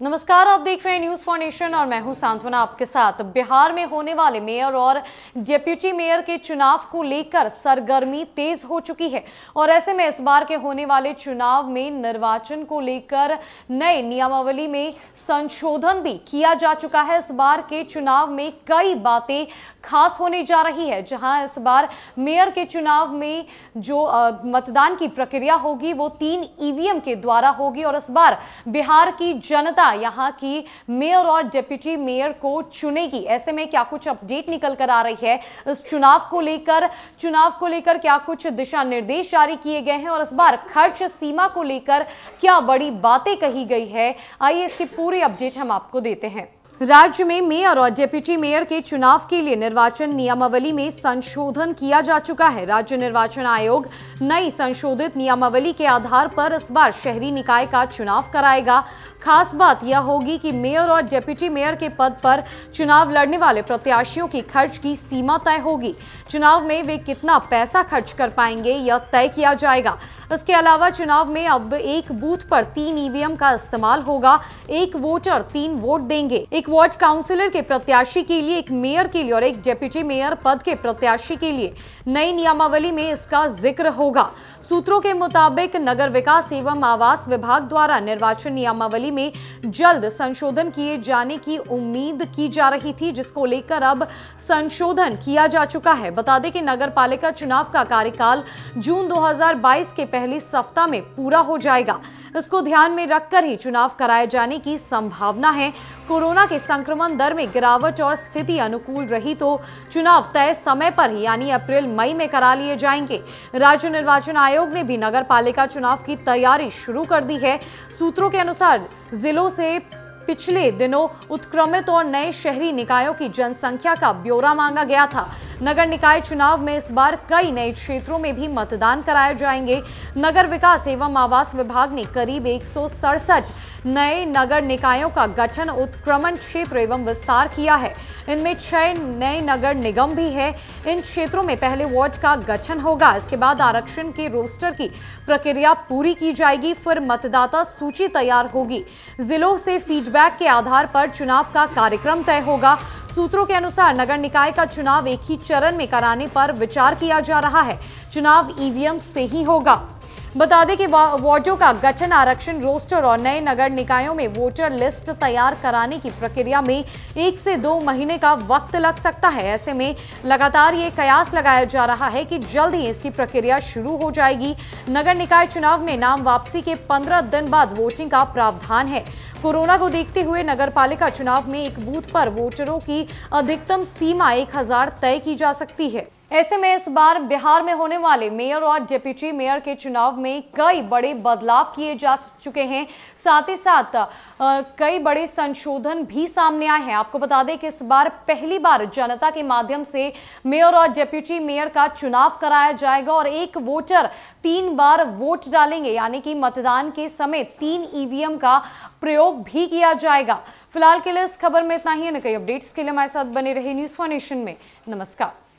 नमस्कार, आप देख रहे हैं न्यूज़ फाउंडेशन और मैं हूँ सांत्वना आपके साथ। बिहार में होने वाले मेयर और डेप्यूटी मेयर के चुनाव को लेकर सरगर्मी तेज हो चुकी है और ऐसे में इस बार के होने वाले चुनाव में निर्वाचन को लेकर नए नियमावली में संशोधन भी किया जा चुका है। इस बार के चुनाव में कई बातें खास होने जा रही है, जहाँ इस बार मेयर के चुनाव में जो मतदान की प्रक्रिया होगी वो तीन ईवीएम के द्वारा होगी और इस बार बिहार की जनता यहाँ की मेयर और डिप्टी मेयर को चुनेगी। ऐसे में क्या कुछ अपडेट निकल कर आ रही है? इस चुनाव को लेकर, चुनाव को लेकर क्या कुछ दिशा निर्देश जारी किए गए हैं? और इस बार खर्च सीमा को लेकर क्या बड़ी बातें कही गई है? आइए इसकी पूरी अपडेट हम आपको देते हैं। राज्य में मेयर और डिप्टी मेयर के चुनाव के लिए निर्वाचन नियमावली में संशोधन किया जा चुका है। राज्य निर्वाचन आयोग नई संशोधित नियमावली के आधार पर इस बार शहरी निकाय का चुनाव कराएगा। खास बात यह होगी कि मेयर और डिप्टी मेयर के पद पर चुनाव लड़ने वाले प्रत्याशियों की खर्च की सीमा तय होगी। चुनाव में वे कितना पैसा खर्च कर पाएँगे, यह तय किया जाएगा। इसके अलावा चुनाव में अब एक बूथ पर तीन ईवीएम का इस्तेमाल होगा। एक वोटर तीन वोट देंगे। एक वार्ड काउंसिलर के प्रत्याशी के लिए, एक मेयर के लिए और एक डेप्यूटी मेयर पद के प्रत्याशी के लिए नई नियमावली में इसका ज़िक्र होगा। सूत्रों के मुताबिक नगर विकास एवं आवास विभाग द्वारा निर्वाचन नियमावली में जल्द संशोधन किए जाने की उम्मीद की जा रही थी, जिसको लेकर अब संशोधन किया जा चुका है। बता दें कि नगर पालिका चुनाव का कार्यकाल जून 2022 के पहले सप्ताह में पूरा हो जाएगा। इसको ध्यान में रखकर ही चुनाव कराए जाने की संभावना है। कोरोना के संक्रमण दर में गिरावट और स्थिति अनुकूल रही तो चुनाव तय समय पर ही, यानी अप्रैल, मई में करा लिए जाएँगे। राज्य निर्वाचन आयोग ने भी नगर पालिका चुनाव की तैयारी शुरू कर दी है। सूत्रों के अनुसार, जिलों से पिछले दिनों उत्क्रमित और नए शहरी निकायों की जनसंख्या का ब्यौरा मांगा गया था। नगर निकाय चुनाव में इस बार कई नए क्षेत्रों में भी मतदान कराए जाएँगे। नगर विकास एवं आवास विभाग ने करीब एक सौ सड़सठ नए नगर निकायों का गठन, उत्क्रमण क्षेत्र एवं विस्तार किया है। इनमें छह नए नगर निगम भी है। इन क्षेत्रों में पहले वार्ड का गठन होगा। इसके बाद आरक्षण के रोस्टर की प्रक्रिया पूरी की जाएगी। फिर मतदाता सूची तैयार होगी। जिलों से फीडबैक के आधार पर चुनाव का कार्यक्रम तय होगा। सूत्रों के अनुसार नगर निकाय का चुनाव एक ही चरण में कराने पर विचार किया जा रहा है। चुनाव ईवीएम से ही होगा। बता दें कि वार्डों का गठन, आरक्षण, रोस्टर और नए नगर निकायों में वोटर लिस्ट तैयार कराने की प्रक्रिया में एक से दो महीने का वक्त लग सकता है। ऐसे में लगातार ये कयास लगाया जा रहा है कि जल्द ही इसकी प्रक्रिया शुरू हो जाएगी। नगर निकाय चुनाव में नाम वापसी के 15 दिन बाद वोटिंग का प्रावधान है। कोरोना को देखते हुए नगर पालिका चुनाव में एक बूथ पर वोटरों की अधिकतम सीमा 1000 तय की जा सकती है। ऐसे में इस बार बिहार में होने वाले मेयर और डिप्टी मेयर के चुनाव में कई बड़े बदलाव किए जा चुके हैं। साथ ही साथ कई बड़े संशोधन भी सामने आए हैं। आपको बता दें कि इस बार पहली बार जनता के माध्यम से मेयर और डिप्टी मेयर का चुनाव कराया जाएगा और एक वोटर तीन बार वोट डालेंगे, यानी कि मतदान के समय तीन ईवीएम का प्रयोग भी किया जाएगा। फ़िलहाल के लिए इस खबर में इतना ही। है कई अपडेट्स के लिए हमारे साथ बने रहे न्यूज़ फॉर में। नमस्कार।